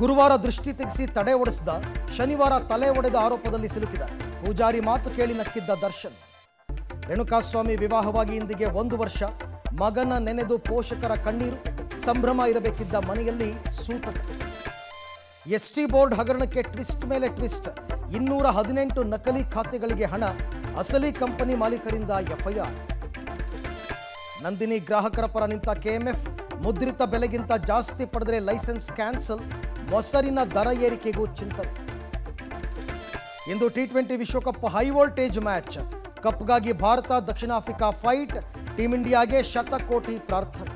ಗುರುವಾರ ದೃಷ್ಟಿ ತೆಗೆಸಿ ತಡೆ ಒಡಿಸಿದ ಶನಿವಾರ ತಲೆ ಒಡೆದ ಆರೋಪದಲ್ಲಿ ಸಿಲುಕಿದ ಪೂಜಾರಿ ಮಾತು ಕೇಳಿ ನಕ್ಕಿದ್ದ ದರ್ಶನ್. ರೇಣುಕಾಸ್ವಾಮಿ ವಿವಾಹವಾಗಿ ಇಂದಿಗೆ ಒಂದು ವರ್ಷ, ಮಗನ ನೆನೆದು ಪೋಷಕರ ಕಣ್ಣೀರು, ಸಂಭ್ರಮ ಇರಬೇಕಿದ್ದ ಮನೆಯಲ್ಲಿ ಸೂತಕ ಎಸ್ಟಿ ಬೋರ್ಡ್ ಹಗರಣಕ್ಕೆ ಟ್ವಿಸ್ಟ್ ಮೇಲೆ ಟ್ವಿಸ್ಟ್, ಇನ್ನೂರ ಹದಿನೆಂಟು ನಕಲಿ ಖಾತೆಗಳಿಗೆ ಹಣ, ಅಸಲಿ ಕಂಪನಿ ಮಾಲೀಕರಿಂದ ಎಫ್ಐಆರ್. ನಂದಿನಿ ಗ್ರಾಹಕರ ಪರ ನಿಂತ ಕೆಎಂಎಫ್ ಮುದ್ರಿತ ಬೆಲೆಗಿಂತ ಜಾಸ್ತಿ ಪಡೆದರೆ ಲೈಸೆನ್ಸ್ ಕ್ಯಾನ್ಸಲ್, ಮೊಸರಿನ ದರ ಏರಿಕೆಗೂ ಚಿಂತನೆ. ಇಂದು ಟಿ ಟ್ವೆಂಟಿ ವಿಶ್ವಕಪ್ ಹೈ ವೋಲ್ಟೇಜ್ ಮ್ಯಾಚ್. ಕಪ್ಗಾಗಿ ಭಾರತ, ದಕ್ಷಿಣ ಆಫ್ರಿಕಾ ಫೈಟ್, ಟೀಂ ಇಂಡಿಯಾಗೆ ಶತಕೋಟಿ ಪ್ರಾರ್ಥನೆ.